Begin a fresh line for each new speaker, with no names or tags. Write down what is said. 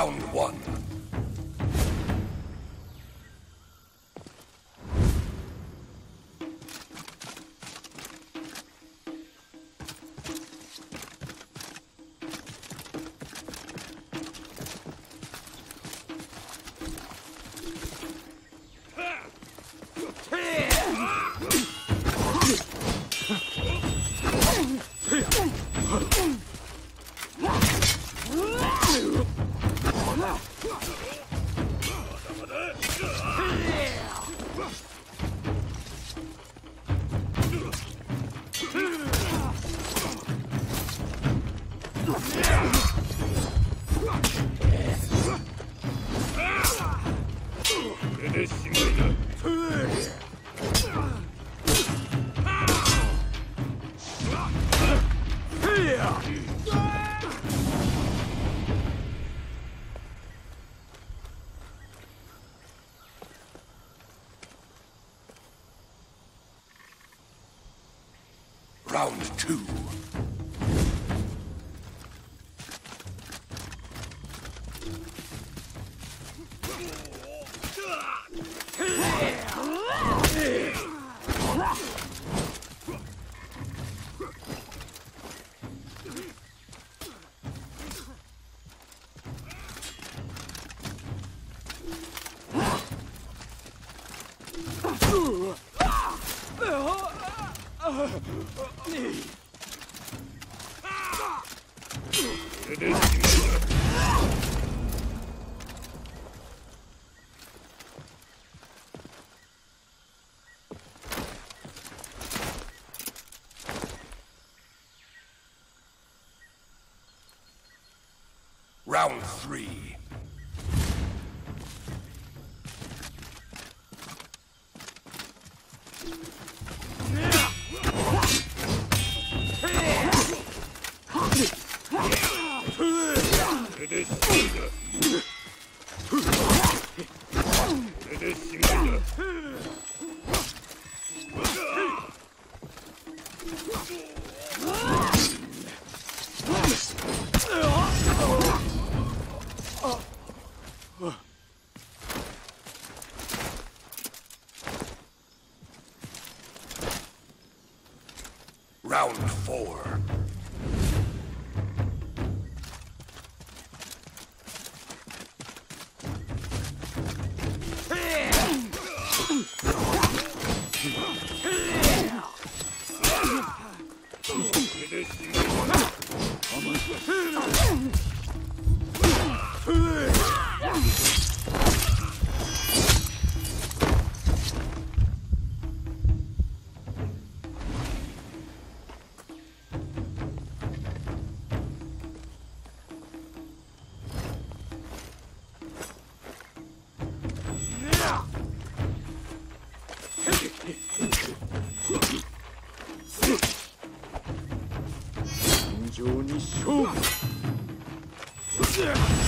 Round one. Huh. Round two. Round three. 내대십니다. 내대십니다. Round four. Yeah. Yeah.